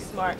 smart.